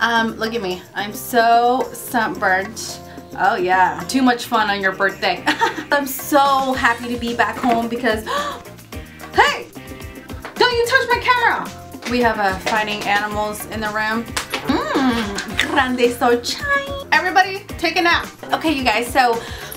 Um, look at me. I'm so sunburnt. Oh yeah, too much fun on your birthday. I'm so happy to be back home because, hey, don't you touch my camera. We have uh, fighting animals in the room. Mmm, grande so chai. Everybody, take a nap. Okay, you guys, so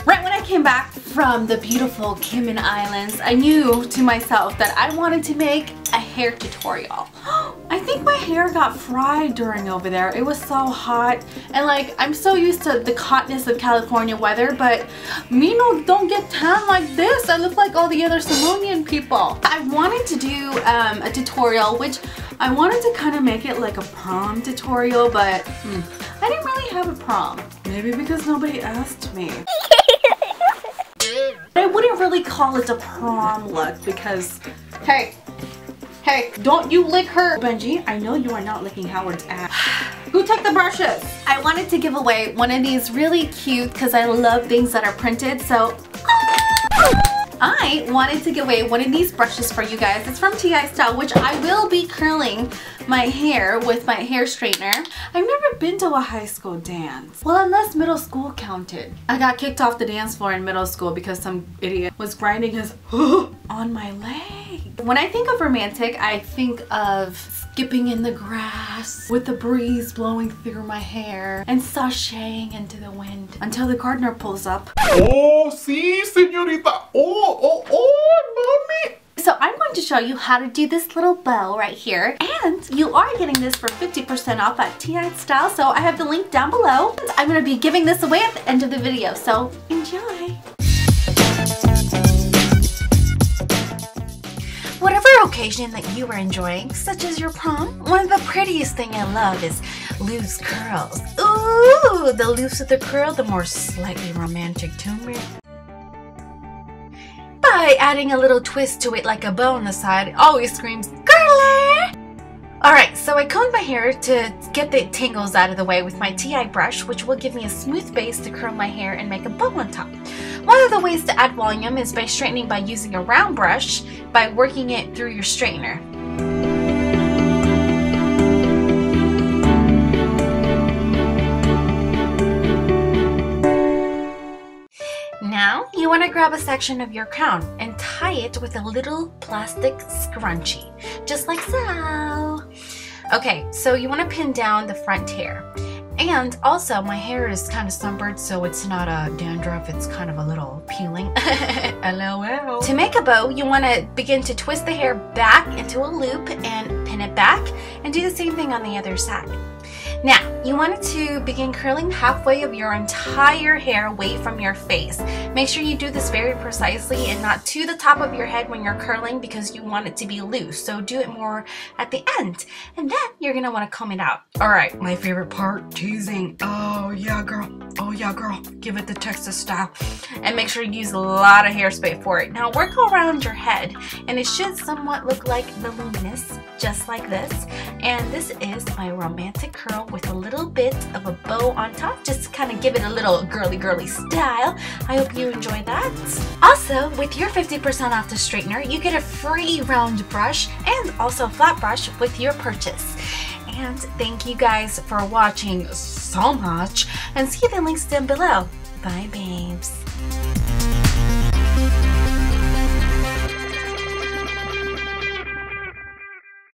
right when I came back from the beautiful Cayman Islands, I knew to myself that I wanted to make a hair tutorial. I think my hair got fried during over there. It was so hot and like I'm so used to the hotness of California weather but me no don't get tan like this. I look like all the other Caymanian people. I wanted to do um, a tutorial which I wanted to kind of make it like a prom tutorial but hmm, I didn't really have a prom. Maybe because nobody asked me. Really call it a prom look because, hey, hey, don't you lick her. Benji, I know you are not licking Howard's ass. Who took the brushes? I wanted to give away one of these really cute because I love things that are printed. So I wanted to give away one of these brushes for you guys. It's from TI Style, which I will be curling my hair with my hair straightener. I've never been to a high school dance. Well, unless middle school counted. I got kicked off the dance floor in middle school because some idiot was grinding his on my leg. When I think of romantic, I think of skipping in the grass with the breeze blowing through my hair and sashaying into the wind until the gardener pulls up. Oh, sí, señorita. Oh, oh, oh, mommy. So I'm going to show you how to do this little bow right here. And you are getting this for 50% off at TI Style. So I have the link down below. And I'm going to be giving this away at the end of the video. So enjoy. Whatever occasion that you are enjoying, such as your prom, one of the prettiest thing I love is loose curls. Ooh, the looser the curl, the more slightly romantic to me by adding a little twist to it like a bow on the side, it always screams! Alright, so I combed my hair to get the tangles out of the way with my TI brush, which will give me a smooth base to curl my hair and make a bow on top. One of the ways to add volume is by straightening by using a round brush by working it through your straightener. Now, you want to grab a section of your crown and it with a little plastic scrunchie, just like so. Okay, so you want to pin down the front hair. And also, my hair is kind of sunburned, so it's not a dandruff, it's kind of a little peeling. LOL. To make a bow, you want to begin to twist the hair back into a loop and pin it back, and do the same thing on the other side. Now, you want to begin curling halfway of your entire hair away from your face. Make sure you do this very precisely and not to the top of your head when you're curling because you want it to be loose. So do it more at the end. And then you're going to want to comb it out. All right, my favorite part, teasing. Oh yeah, girl. Oh yeah, girl. Give it the Texas style. And make sure you use a lot of hairspray for it. Now work around your head and it should somewhat look like voluminous, just like this. And this is my romantic curl with a little bit of a bow on top just to kind of give it a little girly girly style. I hope you enjoy that. Also, with your 50% off the straightener, you get a free round brush and also a flat brush with your purchase. And thank you guys for watching so much and see the links down below. Bye babes.